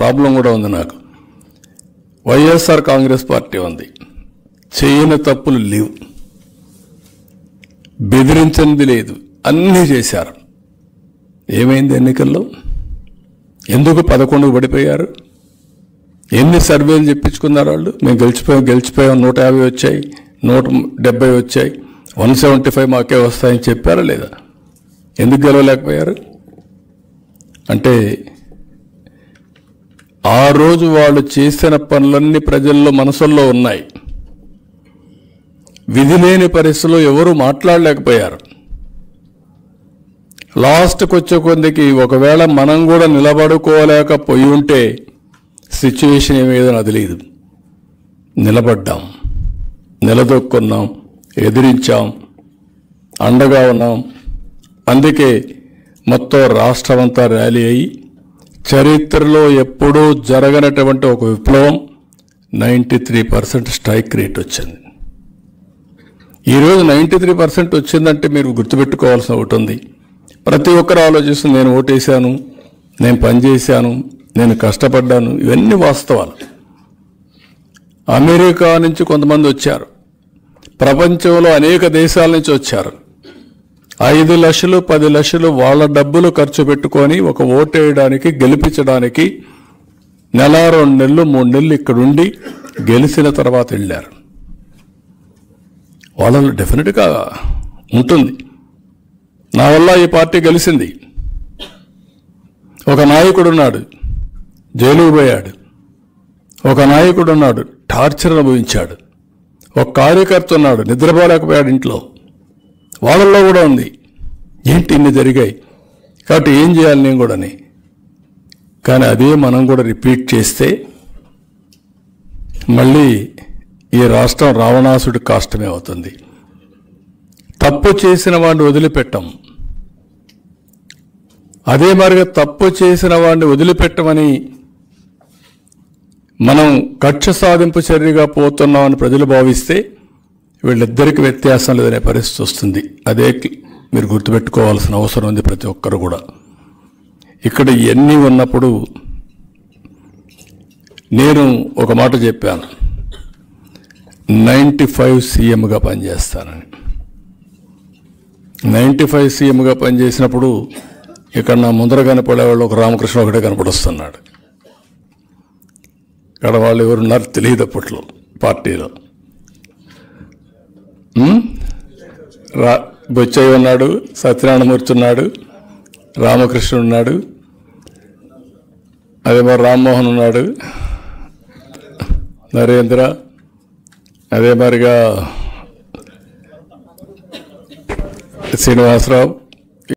Problem కూడా ఉంది నాకు. వైఎస్ఆర్ కాంగ్రెస్ పార్టీ ఉంది. చేయని తప్పులు లేవు. బెదిరించింది లేదు. అన్నీ చేశారు. ఏమైంది ఎన్నికల్లో? ఎందుకు పదకొండుకు పడిపోయారు? ఎన్ని సర్వేలు చెప్పించుకున్నారు వాళ్ళు? మేము గెలిచిపోయాం గెలిచిపోయాం నూట యాభై వచ్చాయి నూట డెబ్బై వచ్చాయి. వన్ సెవెంటీ ఫైవ్ మాకే వస్తాయని చెప్పారా లేదా? ఎందుకు గెలవలేకపోయారు? అంటే ఆ రోజు వాళ్ళు చేసిన పనులన్నీ ప్రజల్లో మనసుల్లో ఉన్నాయి. విధి లేని పరిస్థితుల్లో ఎవరు మాట్లాడలేకపోయారు. లాస్ట్కి వచ్చే కొద్దికి ఒకవేళ మనం కూడా నిలబడుకోలేకపోయి ఉంటే సిచ్యువేషన్ ఏమేదో నాకు తెలియదు నిలబడ్డాం. నిలదొక్కున్నాం. ఎదిరించాం. అండగా ఉన్నాం. అందుకే మొత్తం రాష్ట్రం అంతా ర్యాలీ అయ్యి చరిత్రలో ఎప్పుడూ జరగనటువంటి ఒక విప్లవం ninety three percent strike rate వచ్చింది. ఈరోజు నైంటీ త్రీ పర్సెంట్ వచ్చిందంటే మీరు గుర్తుపెట్టుకోవాల్సిన ఒకటి ఉంది. ప్రతి ఒక్కరు ఆలోచిస్తుంది నేను ఓటేశాను నేను పనిచేశాను నేను కష్టపడ్డాను ఇవన్నీ వాస్తవాలు. అమెరికా నుంచి కొంతమంది వచ్చారు. ప్రపంచంలో అనేక దేశాల నుంచి వచ్చారు. ఐదు లక్షలు పది లక్షలు వాళ్ళ డబ్బులు ఖర్చు పెట్టుకొని ఒక ఓటేయడానికి గెలిపించడానికి నెల రెండు నెలలు మూడు నెలలు ఇక్కడుండి గెలిచిన తర్వాత వెళ్ళారు. వాళ్ళలో డెఫినెట్గా ఉంటుంది. నా వల్ల ఈ పార్టీ గెలిచింది ఒక నాయకుడు ఉన్నాడు జైలుకు పోయాడు. ఒక నాయకుడు ఉన్నాడు టార్చర్ అనుభవించాడు. ఒక కార్యకర్త ఉన్నాడు నిద్రపోలేకపోయాడు ఇంట్లో. వాళ్ళల్లో కూడా ఉంది. ఏంటి ఇన్ని జరిగాయి? కాబట్టి ఏం చేయాలి నేను కూడాని? కానీ అదే మనం కూడా రిపీట్ చేస్తే మళ్ళీ ఈ రాష్ట్రం రావణాసుడి కాష్టమే అవుతుంది. తప్పు చేసిన వాడిని వదిలిపెట్టం. అదే మరిగా తప్పు చేసిన వాడిని వదిలిపెట్టమని మనం కక్ష సాధింపు చర్యగా పోతున్నామని ప్రజలు భావిస్తే వీళ్ళిద్దరికి వ్యత్యాసం లేదనే పరిస్థితి వస్తుంది. అదే మీరు గుర్తుపెట్టుకోవాల్సిన అవసరం ఉంది ప్రతి ఒక్కరు కూడా. ఇక్కడ ఇవన్నీ ఉన్నప్పుడు నేను ఒక మాట చెప్పాను. నైంటీ ఫైవ్ సీఎంగా పనిచేస్తానని. నైంటీ ఫైవ్ సీఎంగా పనిచేసినప్పుడు ఇక్కడ నా ముందర కనపడేవాళ్ళు ఒక రామకృష్ణ ఒకటే కనపడొస్తున్నాడు. ఇక్కడ వాళ్ళు ఎవరున్నారు తెలియదు అప్పట్లో పార్టీలో. రా బొచ్చయ్య ఉన్నాడు సత్యనారాయణమూర్తి ఉన్నాడు రామకృష్ణ ఉన్నాడు అదే మరి రామ్మోహన్ ఉన్నాడు నరేంద్ర అదే మరిగా శ్రీనివాసరావు